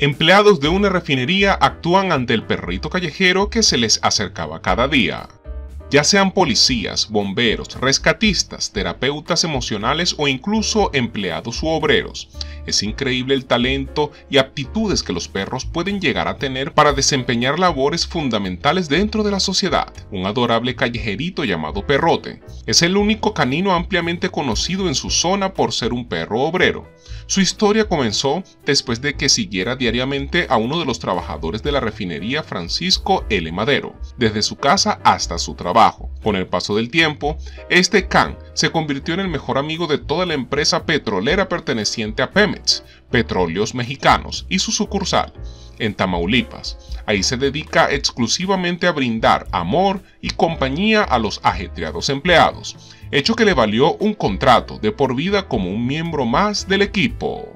Empleados de una refinería actúan ante el perrito callejero que se les acercaba cada día. Ya sean policías, bomberos, rescatistas, terapeutas emocionales o incluso empleados u obreros, es increíble el talento y aptitudes que los perros pueden llegar a tener para desempeñar labores fundamentales dentro de la sociedad. Un adorable callejerito llamado Perrote es el único canino ampliamente conocido en su zona por ser un perro obrero. Su historia comenzó después de que siguiera diariamente a uno de los trabajadores de la refinería Francisco L. Madero, desde su casa hasta su trabajo. Con el paso del tiempo, este can se convirtió en el mejor amigo de toda la empresa petrolera perteneciente a Pemex, Petróleos Mexicanos, y su sucursal, en Tamaulipas. Ahí se dedica exclusivamente a brindar amor y compañía a los ajetreados empleados, hecho que le valió un contrato de por vida como un miembro más del equipo.